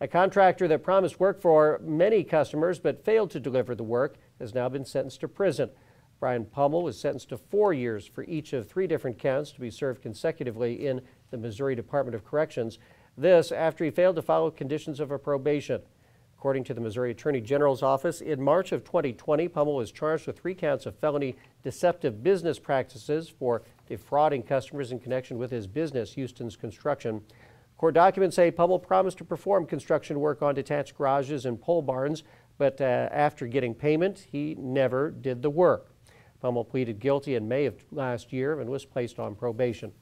A contractor that promised work for many customers but failed to deliver the work has now been sentenced to prison. Brian Pummel was sentenced to four years for each of three different counts to be served consecutively in the Missouri Department of Corrections. This after he failed to follow conditions of a probation. According to the Missouri Attorney General's office, in March of 2020, Pummel was charged with three counts of felony deceptive business practices for defrauding customers in connection with his business, Houston's Construction. Court documents say Pummel promised to perform construction work on detached garages and pole barns, but uh, after getting payment, he never did the work. Pummel pleaded guilty in May of last year and was placed on probation.